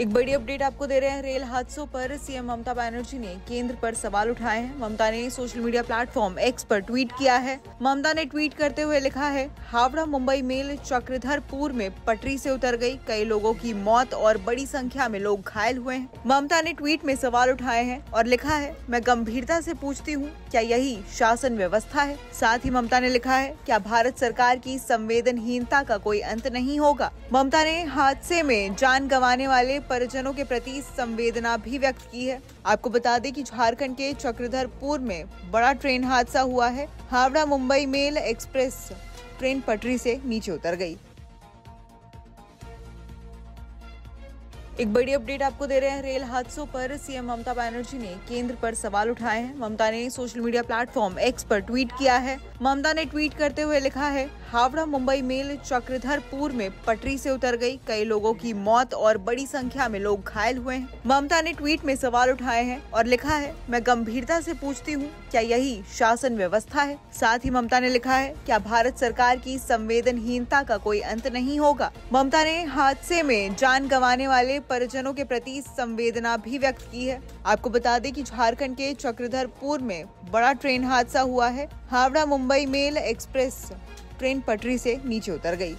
एक बड़ी अपडेट आपको दे रहे हैं, रेल हादसों पर सीएम ममता बनर्जी ने केंद्र पर सवाल उठाए हैं। ममता ने सोशल मीडिया प्लेटफॉर्म एक्स पर ट्वीट किया है। ममता ने ट्वीट करते हुए लिखा है, हावड़ा, मुंबई मेल चक्रधरपुर में पटरी से उतर गई। कई लोगों की मौत और बड़ी संख्या में लोग घायल हुए हैं। ममता ने ट्वीट में सवाल उठाए हैं और लिखा है, मैं गंभीरता से पूछती हूँ, क्या यही शासन व्यवस्था है? साथ ही ममता ने लिखा है, क्या भारत सरकार की संवेदनहीनता का कोई अंत नहीं होगा? ममता ने हादसे में जान गंवाने वाले परिजनों के प्रति संवेदना भी व्यक्त की है। आपको बता दें कि झारखंड के चक्रधरपुर में बड़ा ट्रेन हादसा हुआ है। Howrah Mumbai Mail Express train पटरी से नीचे उतर गई। एक बड़ी अपडेट आपको दे रहे हैं, रेल हादसों पर सीएम ममता बनर्जी ने केंद्र पर सवाल उठाए हैं। ममता ने सोशल मीडिया प्लेटफॉर्म एक्स पर ट्वीट किया है। ममता ने ट्वीट करते हुए लिखा है हावड़ा मुंबई मेल चक्रधरपुर में पटरी से उतर गई। कई लोगों की मौत और बड़ी संख्या में लोग घायल हुए हैं। ममता ने ट्वीट में सवाल उठाए हैं और लिखा है, मैं गंभीरता से पूछती हूँ, क्या यही शासन व्यवस्था है? साथ ही ममता ने लिखा है, क्या भारत सरकार की संवेदनहीनता का कोई अंत नहीं होगा? ममता ने हादसे में जान गंवाने वाले परिजनों के प्रति संवेदना भी व्यक्त की है। आपको बता दें कि झारखंड के चक्रधरपुर में बड़ा ट्रेन हादसा हुआ है। Howrah Mumbai Mail Express train पटरी से नीचे उतर गई।